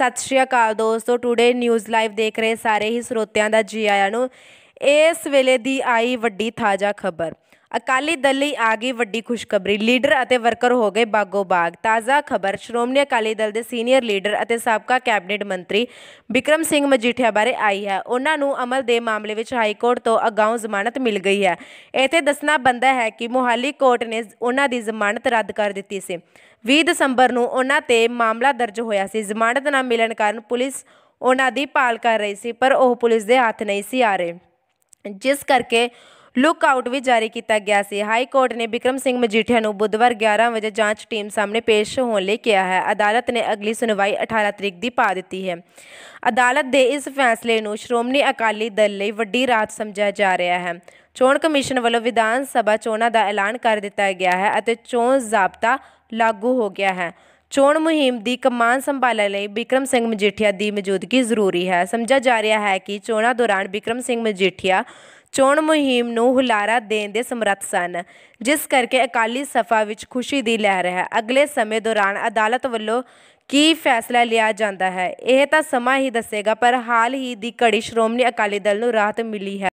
ਸਤਿ ਸ਼੍ਰੀ ਅਕਾਲ ਦੋਸਤੋ today news live ਦੇਖ ਰਹੇ ਸਾਰੇ ਹੀ ਸਰੋਤਿਆਂ ਦਾ ਜੀ ਆਇਆਂ ਨੂੰ। ਇਸ ਵੇਲੇ ਦੀ ਆਈ ਵੱਡੀ ਤਾਜ਼ਾ ਖਬਰ। ਅਕਾਲੀ ਦਲ ਲਈ ਆ ਗਈ ਵੱਡੀ ਖੁਸ਼ਖਬਰੀ। ਲੀਡਰ ਅਤੇ ਵਰਕਰ ਹੋ ਗਏ ਬਾਗੋ ਬਾਗ। ਤਾਜ਼ਾ ਖਬਰ, ਸ਼੍ਰੋਮਣੀ ਅਕਾਲੀ ਦਲ ਦੇ ਸੀਨੀਅਰ ਲੀਡਰ ਅਤੇ ਸਾਬਕਾ ਕੈਬਨਿਟ ਮੰਤਰੀ ਵਿਕਰਮ ਸਿੰਘ ਮਜੀਠੀਆ ਬਾਰੇ ਆਈ ਹੈ। ਉਹਨਾਂ ਨੂੰ ਅਮਲ ਦੇ ਮਾਮਲੇ ਵਿੱਚ ਹਾਈ ਕੋਰਟ ਤੋਂ ਅਗਾਊਂ ਜ਼ਮਾਨਤ ਮਿਲ ਗਈ ਹੈ। ਇੱਥੇ ਦੱਸਣਾ ਬੰਦਾ ਹੈ ਕਿ ਮੋਹਾਲੀ ਕੋਰਟ ਨੇ ਉਹਨਾਂ ਦੀ ਜ਼ਮਾਨਤ ਰੱਦ ਕਰ ਦਿੱਤੀ ਸੀ। 20 ਦਸੰਬਰ ਨੂੰ ਉਹਨਾਂ ਤੇ ਮਾਮਲਾ ਦਰਜ ਹੋਇਆ ਸੀ। ਜ਼ਮਾਨਤ ਨਾ ਮਿਲਣ ਕਾਰਨ ਪੁਲਿਸ ਉਹਨਾਂ ਦੀ ਭਾਲ ਕਰ ਰਹੀ ਸੀ, ਪਰ ਉਹ ਪੁਲਿਸ ਦੇ ਹੱਥ ਨਹੀਂ ਸੀ ਆ ਰਹੇ। ਜਿਸ ਕਰਕੇ ਲੁੱਕ ਆਊਟ ਵੀ ਜਾਰੀ ਕੀਤਾ ਗਿਆ ਸੀ। ਹਾਈ ਕੋਰਟ ਨੇ ਵਿਕਰਮ ਸਿੰਘ ਮਜੀਠੀਆ ਨੂੰ ਬੁੱਧਵਾਰ 11 ਵਜੇ ਜਾਂਚ ਟੀਮ ਸਾਹਮਣੇ ਪੇਸ਼ ਹੋਣ ਲਈ ਕਿਹਾ ਹੈ। ਅਦਾਲਤ ਨੇ ਅਗਲੀ ਸੁਣਵਾਈ 18 ਤਰੀਕ ਦੀ ਪਾ ਦਿੱਤੀ ਹੈ। ਅਦਾਲਤ ਦੇ ਇਸ ਫੈਸਲੇ ਨੂੰ ਸ਼੍ਰੋਮਣੀ ਅਕਾਲੀ ਦਲ ਲਈ ਵੱਡੀ ਰਾਤ ਸਮਝਿਆ ਜਾ ਰਿਹਾ ਹੈ। ਚੋਣ ਕਮਿਸ਼ਨ ਵੱਲੋਂ ਵਿਧਾਨ ਸਭਾ ਚੋਣਾਂ ਦਾ ਐਲਾਨ ਕਰ ਦਿੱਤਾ ਗਿਆ ਹੈ ਅਤੇ ਚੋਣ ਜ਼ਾਬਤਾ ਲਾਗੂ ਹੋ ਗਿਆ ਹੈ। ਚੋਣ ਮੁਹਿੰਮ ਦੀ ਕਮਾਨ ਸੰਭਾਲਣ ਲਈ ਵਿਕਰਮ ਸਿੰਘ ਮਜੀਠੀਆ ਦੀ ਮੌਜੂਦਗੀ ਜ਼ਰੂਰੀ ਹੈ। ਸਮਝਿਆ ਜਾ ਰਿਹਾ ਹੈ ਕਿ ਚੋਣਾਂ ਦੌਰਾਨ ਵਿਕਰਮ ਸਿੰਘ ਮਜੀਠੀਆ ਚੋਣ ਮੁਹਿੰਮ ਨੂੰ ਹੁਲਾਰਾ ਦੇਣ ਦੇ ਸਮਰੱਥ ਸਨ, ਜਿਸ ਕਰਕੇ ਅਕਾਲੀ ਸਫਾ ਵਿੱਚ ਖੁਸ਼ੀ ਦੀ ਲਹਿਰ ਹੈ। ਅਗਲੇ ਸਮੇਂ ਦੌਰਾਨ ਅਦਾਲਤ ਵੱਲੋਂ ਕੀ ਫੈਸਲਾ ਲਿਆ ਜਾਂਦਾ ਹੈ, ਇਹ ਤਾਂ ਸਮਾਂ ਹੀ ਦੱਸੇਗਾ, ਪਰ ਹਾਲ ਹੀ ਦੀ ਘੜੀ ਸ਼੍ਰੋਮਣੀ ਅਕਾਲੀ ਦਲ ਨੂੰ ਰਾਹਤ ਮਿਲੀ ਹੈ।